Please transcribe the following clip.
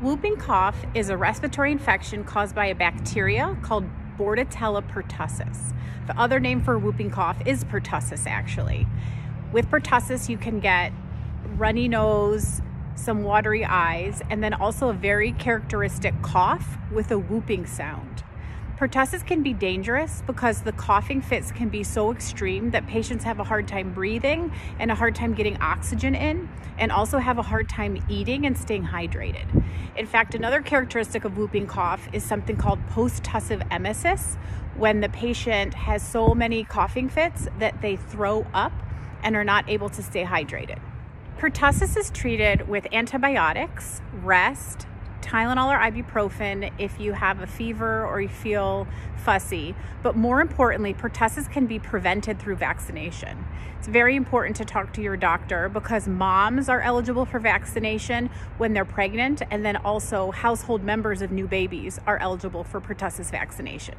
Whooping cough is a respiratory infection caused by a bacteria called Bordetella pertussis. The other name for whooping cough is pertussis, actually. With pertussis, you can get runny nose, some watery eyes, and then also a very characteristic cough with a whooping sound. Pertussis can be dangerous because the coughing fits can be so extreme that patients have a hard time breathing and a hard time getting oxygen in, and also have a hard time eating and staying hydrated. In fact, another characteristic of whooping cough is something called post-tussive emesis, when the patient has so many coughing fits that they throw up and are not able to stay hydrated. Pertussis is treated with antibiotics, rest, Tylenol or ibuprofen if you have a fever or you feel fussy. But more importantly, pertussis can be prevented through vaccination. It's very important to talk to your doctor because moms are eligible for vaccination when they're pregnant, and then also household members of new babies are eligible for pertussis vaccination.